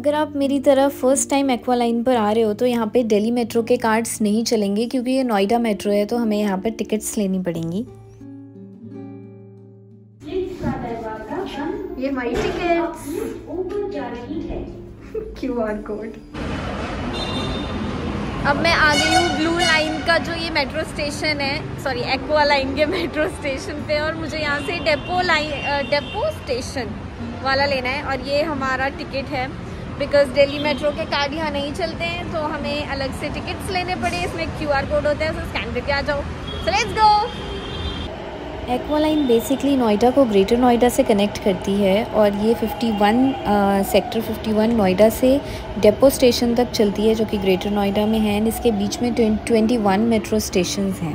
अगर आप मेरी तरह फ़र्स्ट टाइम एक्वा लाइन पर आ रहे हो तो यहाँ पे दिल्ली मेट्रो के कार्ड्स नहीं चलेंगे क्योंकि ये नोएडा मेट्रो है तो हमें यहाँ पर टिकट्स लेनी पड़ेंगी। ये my tickets Q R code अब मैं आ गई हूँ ब्लू लाइन का जो ये मेट्रो स्टेशन है। सॉरी एक्वा लाइन के मेट्रो स्टेशन पे और मुझे यहाँ से डेपो लाइन डेपो स्टेशन वाला लेना है और ये हमारा टिकट है। बिकॉज़ दिल्ली मेट्रो के कार्ड यहाँ नहीं चलते हैं तो हमें अलग से टिकट्स लेने पड़े, इसमें क्यू आर कोड होता है उसे स्कैन करके आ जाओ। So let's go Aqua line basically Noida को ग्रेटर नोएडा से कनेक्ट करती है, और ये 51 सेक्टर 51 नोएडा से डेपो स्टेशन तक चलती है, जो कि ग्रेटर नोएडा में है एंड इसके बीच में 21 मेट्रो स्टेशन हैं।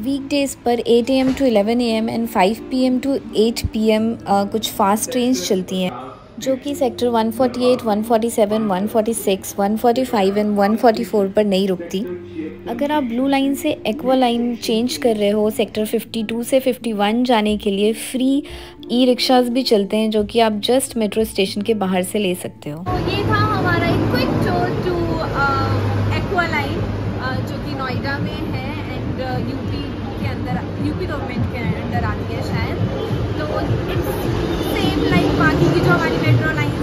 वीक डेज़ पर 8 am to 11 am and 5 pm to 8 pm कुछ फास्ट ट्रेन चलती हैं। जो कि सेक्टर 148, 147, 146, 145 एंड 144 पर नहीं रुकती। अगर आप ब्लू लाइन से एक्वा लाइन चेंज कर रहे हो सेक्टर 52 से 51 जाने के लिए फ्री ई रिक्शाज भी चलते हैं जो कि आप जस्ट मेट्रो स्टेशन के बाहर से ले सकते हो। तो ये था हमारा एक quick tour to Aqua line जो कि नोएडा में है एंड यूपी के अंदर यूपी गवर्नमेंट के अंडर आती है शायद। तो हमारी मेट्रो लाइन